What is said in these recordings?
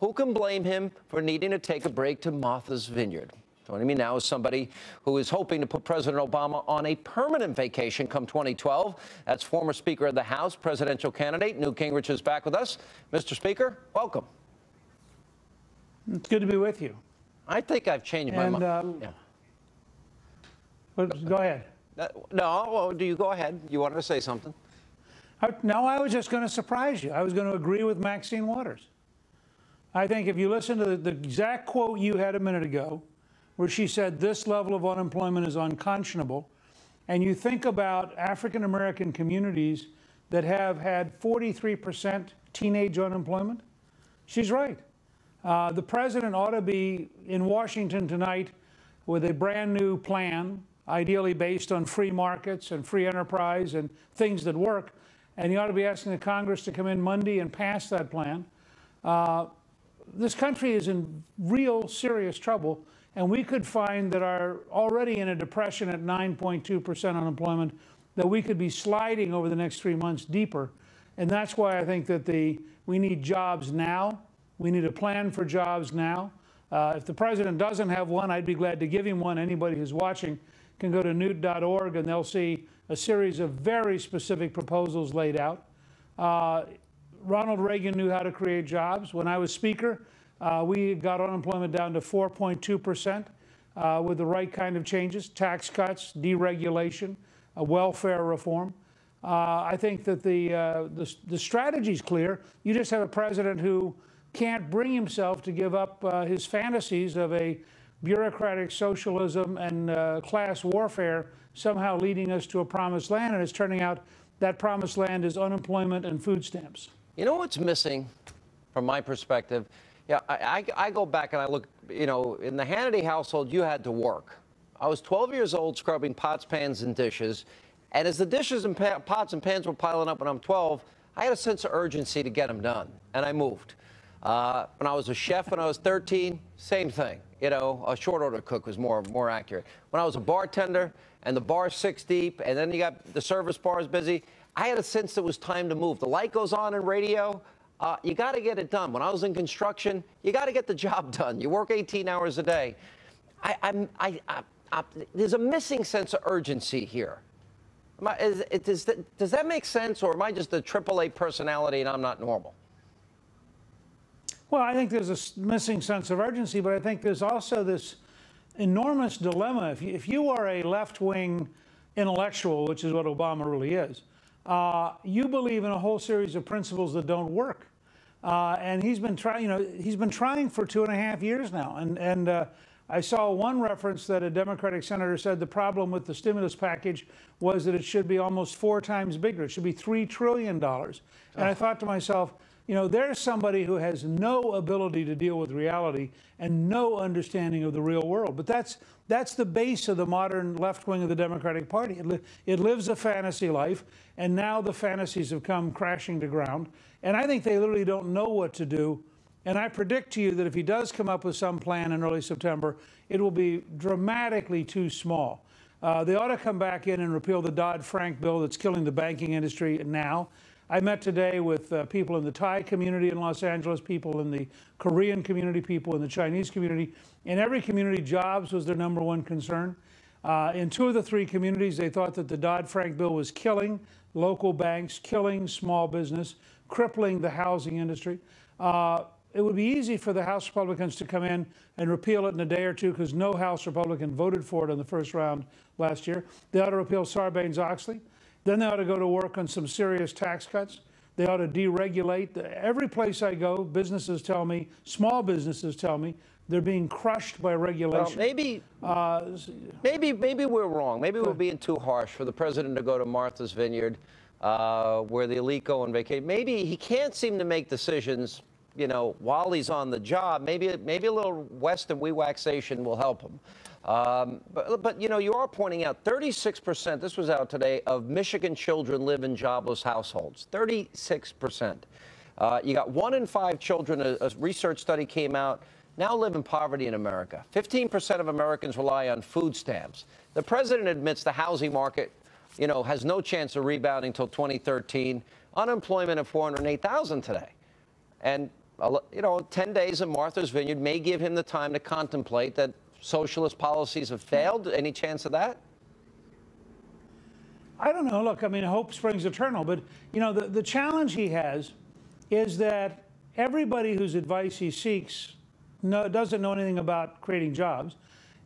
Who can blame him for needing to take a break to Martha's Vineyard? Joining me now is somebody who is hoping to put President Obama on a permanent vacation come 2012. That's former Speaker of the House, presidential candidate Newt Gingrich is back with us. Mr. Speaker, welcome. It's good to be with you. I think I've changed And, my mind. um, yeah. Go ahead. Uh, no, well, do you go ahead? You wanted to say something? I, no, I was just going to surprise you. I was going to agree with Maxine Waters. I think if you listen to the, the exact quote you had a minute ago, where she said this level of unemployment is unconscionable, and you think about African American communities that have had 43% teenage unemployment, she's right. Uh, the president ought to be in Washington tonight with a brand new plan, ideally based on free markets and free enterprise and things that work. And he ought to be asking the Congress to come in Monday and pass that plan. Uh, this country is in real serious trouble, and we could find that are already in a depression at 9.2% unemployment, that we could be sliding over the next three months deeper. And that's why I think that the we need jobs now. We need a plan for jobs now. Uh, if the president doesn't have one, I'd be glad to give him one. Anybody who's watching can go to newt.org and they'll see a series of very specific proposals laid out. Uh, Ronald Reagan knew how to create jobs. When I was Speaker, uh, we got unemployment down to 4.2% uh, with the right kind of changes tax cuts, deregulation, welfare reform. Uh, I think that the, uh, the, the strategy is clear. You just have a president who can't bring himself to give up uh, his fantasies of a bureaucratic socialism and uh, class warfare somehow leading us to a promised land. And it's turning out that promised land is unemployment and food stamps. You know what's missing from my perspective? Yeah, I, I, I go back and I look, you know, in the Hannity household, you had to work. I was 12 years old scrubbing pots, pans, and dishes. And as the dishes and pots and pans were piling up when I'm 12, I had a sense of urgency to get them done. And I moved. Uh, when I was a chef when I was 13, same thing. You know, a short order cook was more more accurate. When I was a bartender and the bar's six deep, and then you got the service bars busy, I had a sense it was time to move. The light goes on in radio. Uh, you got to get it done. When I was in construction, you got to get the job done. You work 18 hours a day. I, I, I, there's a missing sense of urgency here. I, is, that, does that make sense, or am I just a AAA personality and I'm not normal? Well, I think there's a missing sense of urgency, but I think there's also this enormous dilemma. If you, if you are a left wing intellectual, which is what Obama really is, uh, you believe in a whole series of principles that don't work. Uh, and he's been trying, you know, he's been trying for two and a half years now. And, and uh, I saw one reference that a Democratic senator said the problem with the stimulus package was that it should be almost four times bigger. It should be $3 trillion. And I thought to myself, you know, there's somebody who has no ability to deal with reality and no understanding of the real world. But that's that's the base of the modern left wing of the Democratic Party. It, li- it lives a fantasy life, and now the fantasies have come crashing to ground. And I think they literally don't know what to do. And I predict to you that if he does come up with some plan in early September, it will be dramatically too small. Uh, they ought to come back in and repeal the Dodd Frank bill that's killing the banking industry now. I met today with uh, people in the Thai community in Los Angeles, people in the Korean community, people in the Chinese community. In every community, jobs was their number one concern. Uh, in two of the three communities, they thought that the Dodd Frank bill was killing local banks, killing small business, crippling the housing industry. Uh, it would be easy for the House Republicans to come in and repeal it in a day or two because no House Republican voted for it in the first round last year. They ought to repeal Sarbanes Oxley. Then they ought to go to work on some serious tax cuts. They ought to deregulate. Every place I go, businesses tell me, small businesses tell me, they're being crushed by Well, regulation. maybe, Uh, maybe, maybe we're wrong. Maybe we're being too harsh for the president to go to Martha's Vineyard, uh, where the elite go on vacation. Maybe he can't seem to make decisions, you know, while he's on the job. Maybe, maybe a little Western we waxation will help him. Um, but, but, you know, you are pointing out 36%, this was out today, of Michigan children live in jobless households. 36%. Uh, you got one in five children, a, a research study came out, now live in poverty in America. 15% of Americans rely on food stamps. The president admits the housing market, you know, has no chance of rebounding until 2013. Unemployment of 408,000 today. And you know, 10 days in Martha's Vineyard may give him the time to contemplate that socialist policies have failed. Any chance of that? I don't know. Look, I mean, hope springs eternal. But, you know, the, the challenge he has is that everybody whose advice he seeks no, doesn't know anything about creating jobs.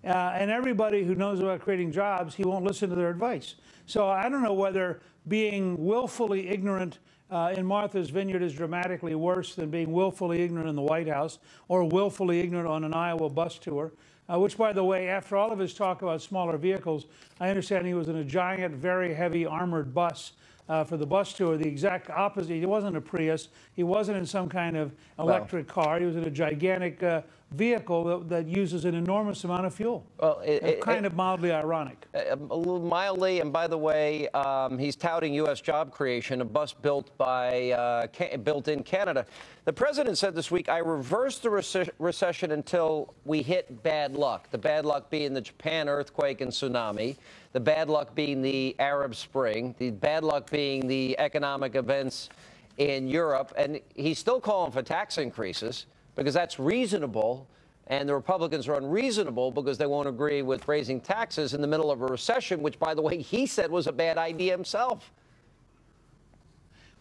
Uh, and everybody who knows about creating jobs, he won't listen to their advice. So I don't know whether being willfully ignorant uh, in Martha's Vineyard is dramatically worse than being willfully ignorant in the White House or willfully ignorant on an Iowa bus tour. Uh, which, by the way, after all of his talk about smaller vehicles, I understand he was in a giant, very heavy armored bus uh, for the bus tour. The exact opposite. He wasn't a Prius. He wasn't in some kind of electric car. He was in a gigantic uh, vehicle that, that uses an enormous amount of fuel. Well, it- Uh, it- kind of mildly ironic. a little mildly, and by the way, um, he's touting U.S. job creation, a bus built by uh, built in Canada. The president said this week, "I reversed the rece- recession until we hit bad luck. The bad luck being the Japan earthquake and tsunami, the bad luck being the Arab Spring, the bad luck being the economic events in Europe, and he's still calling for tax increases because that's reasonable." And the Republicans are unreasonable because they won't agree with raising taxes in the middle of a recession, which, by the way, he said was a bad idea himself.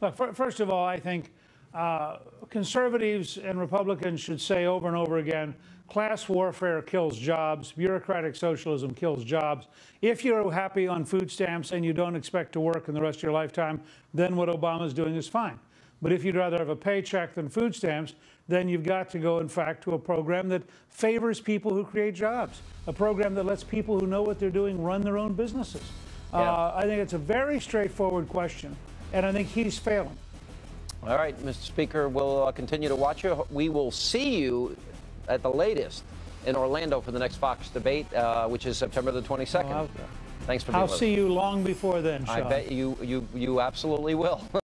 Look, fir- first of all, I think uh, conservatives and Republicans should say over and over again class warfare kills jobs, bureaucratic socialism kills jobs. If you're happy on food stamps and you don't expect to work in the rest of your lifetime, then what Obama's doing is fine. But if you'd rather have a paycheck than food stamps, then you've got to go, in fact, to a program that favors people who create jobs, a program that lets people who know what they're doing run their own businesses. Yeah. Uh, I think it's a very straightforward question, and I think he's failing. All right, Mr. Speaker, we'll uh, continue to watch you. We will see you at the latest in Orlando for the next Fox debate, uh, which is September the 22nd. Well, I'll- Thanks for being I'll with us. see you long before then, Sean. I bet you, you, you absolutely will.